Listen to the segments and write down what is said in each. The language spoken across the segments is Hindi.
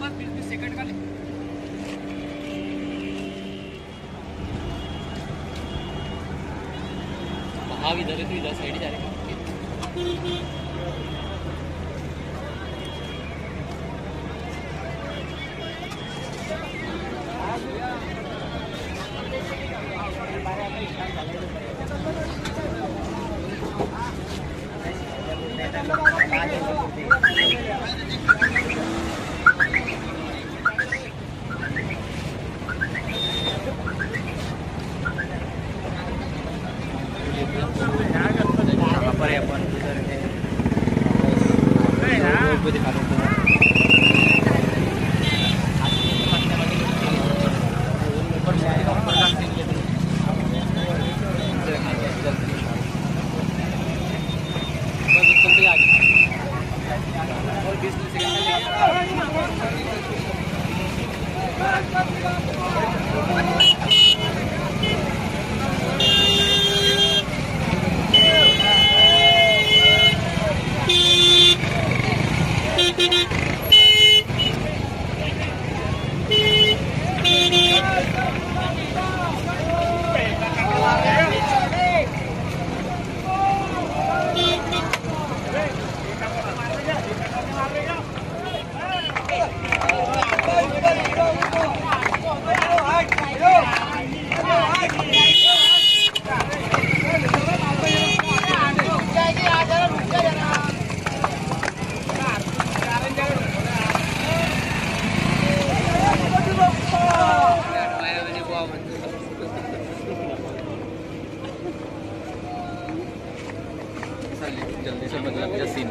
बस बीस बीस सेकंड का ले। भाव इधर है तो इधर साइड जा रहे पर pwede ka rin 二塁。जल्दी से बदला मेरा सीन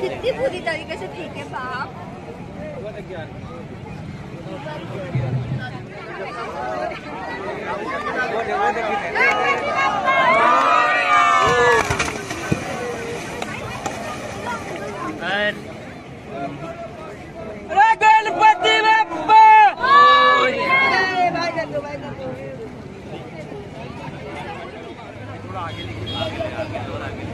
कितनी बुरी तरीके से फेंके बाप अरे पुढं आगे आगे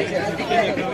explicación.